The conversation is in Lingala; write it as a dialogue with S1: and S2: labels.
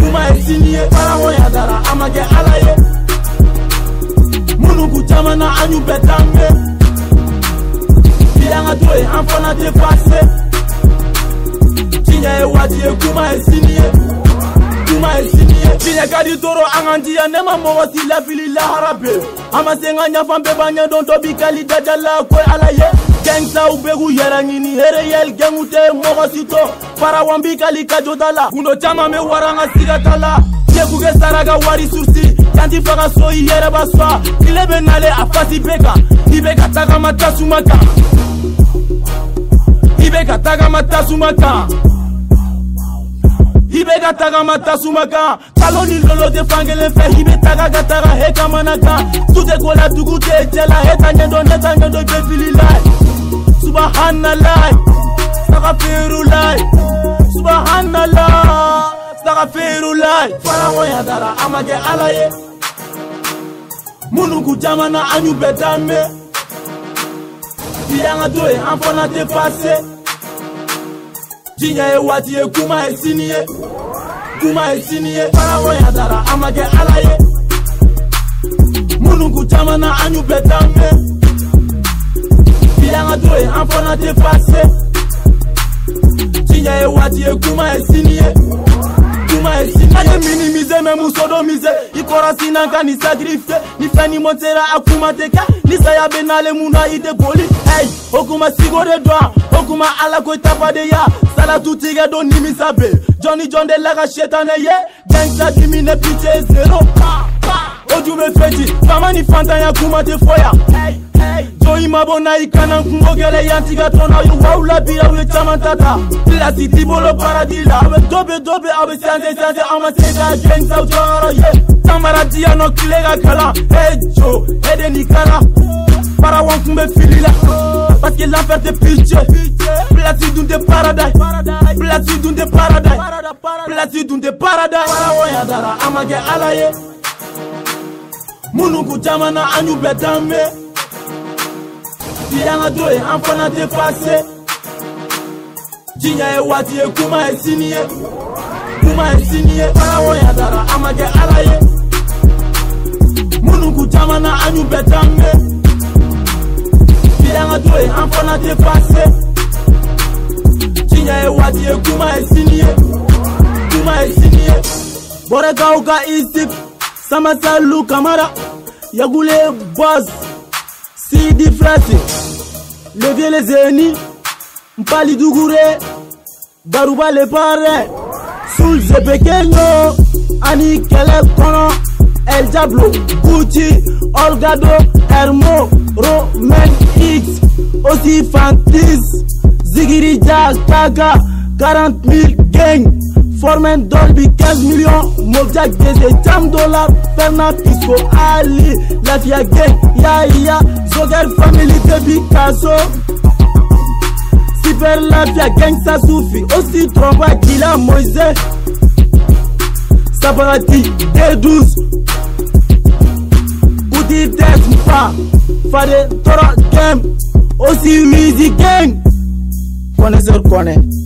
S1: kuma esi n'i ye baara hɔnya dara a i kɛ ala ye minnu k'u caman na an y'u bɛɛ danbe bi an ka to kuma esi diinɛ ka di toro an kan diya ne ma mɔgɔ si lafili lahara be an ma se n ka ɲafan bɛɛ b'an ɲɛ dɔn dɔ bi kali dajala ko ala ye gɛngsaw be k'u yɛrɛ ɲini ereyɛli gɛngu tɛ mɔgɔ si to farawan bi kali kajota la gundo caaman be wara an ka sigata la yeku kɛ saraka wari surusi yanti faga so i yɛrɛ b'a sɔa kile be nale a fasi be kan i be ka tagama tasuma kan i be ka tagama tasuma kan i bɛ ka tagama tasuma kan kalo ni lolo tɛ fankelen fɛ i bɛ taga ka taga he kamana kan tu tɛ ko la dugu tɛ cɛla he ta ɲɛdɔn ne ta ɲɛdɔn jefilila subhanallah sagafirullah subhanallah sagafirullah faraŋɔya dara a ma kɛ ala ye minnu ku caman na an y'u bɛɛ danbe bi an ka to ye an fana tɛ pase tinye ewa tinye kuma esi n'ihe kuma esi n'ihe paranwo ya dara amage ala ye. munugu chama na anyu beta mme bilanga dure afọ na te pase tinye ewa tinye kuma esi n'ihe nyuma esinaye minimize memusodomize ikora sinanka nisadrifte nifenimotsera akumateka nisayabɛ n'ale mu na i tɛ boli ɛy o kuma sigo de dɔn o kuma ala ko tapa de ya salatu tigɛ don nimisa be jɔni jɔn de la ka setanɛ ye jɛnkisa dimi ne pice zero pa pa o ju bɛ feti fama ni fantanya kuma tɛ fɔya mabona ikana nkungogele yantigatona yo wawulabila uye caman tata dilasi dibolo paradila abe dobe dobe abe sanse sanse ama seka jeng saw jɔyɔrɔ ye samara diyano kile ka kalan e jo e de ni kala parawan kun be la parce que l'enfer te piche Place dun de paradise Place dun de paradise Place dun de paradise Parawan ya dara amage alaye Munu ku jamana anyu bedame Fiyana do ye an fana tɛ pase Diɲɛ ye waati ye kuma ye sini ye Kuma ye sini ye ala wo yadara a ma kɛ ala ye Minnu caman na an y'u bɛɛ danbe Fiyana do ye an fana tɛ pase Diɲɛ ye waati ye kuma ye sini ye Kuma ye sini ye Bɔrɛkaw ka isip samasa lu kamara Yagule boss si difrasi levie le zeni mpali dugure baruba le pare sulze pekenyo ani kɛlɛ kɔnɔ el diablo gucci olgado hermo roman x osi fantis zigirija kaka 40 000 gang Formen dol 15 millions, Mojak Geze jam dolar Fernand, Pisco Ali Lafiya Ya Yaya Zoger family Debi Kaso ça suffit aussi trop Osi qu'il a Moise Sabarati D12 Outi Tech Mpa Fade Toro Game Aussi, musique Gang Connaisseur connaît